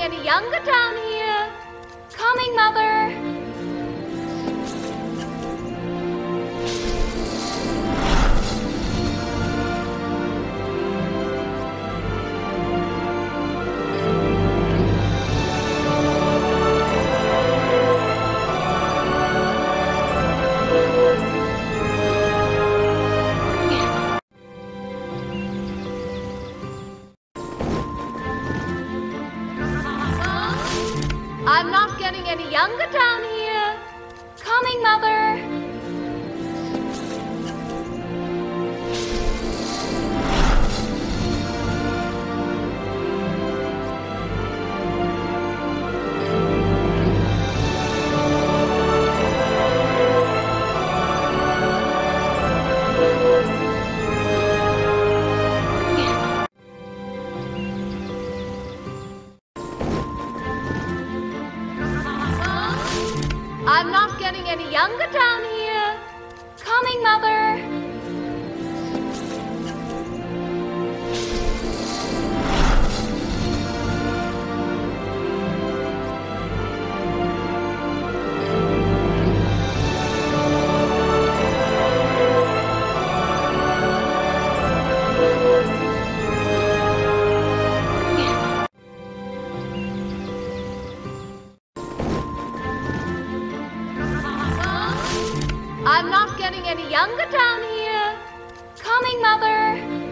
getting any younger down I'm not getting any younger down here. Coming, Mother. Getting any younger down I'm not getting any younger down here. Coming, Mother.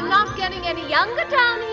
I'm not getting any younger down here.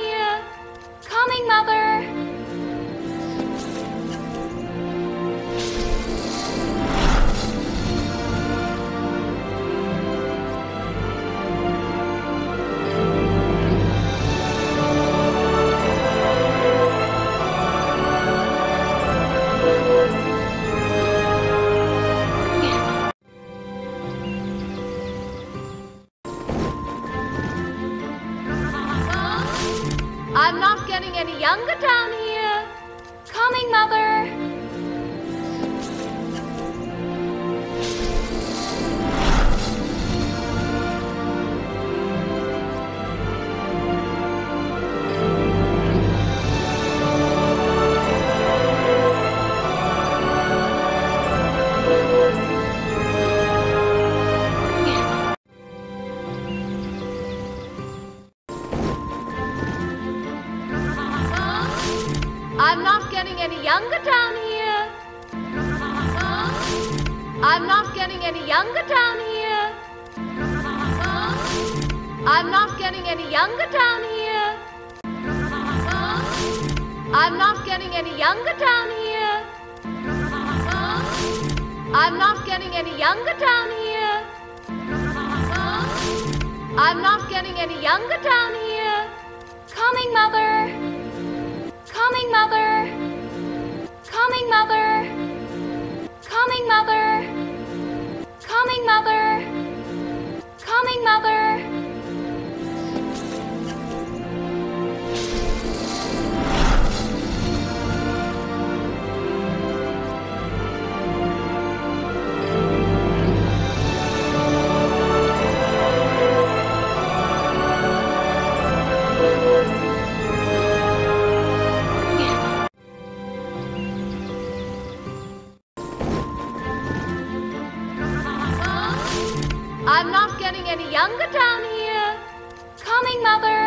I'm not getting any younger down here. Coming, Mother. Younger down here. I'm not getting any younger down here. I'm not getting any younger down here. I'm not getting any younger down here. I'm not getting any younger down here. I'm not getting any younger down here. Coming, Mother. Coming, Mother. Coming, Younger down here. Coming, Mother.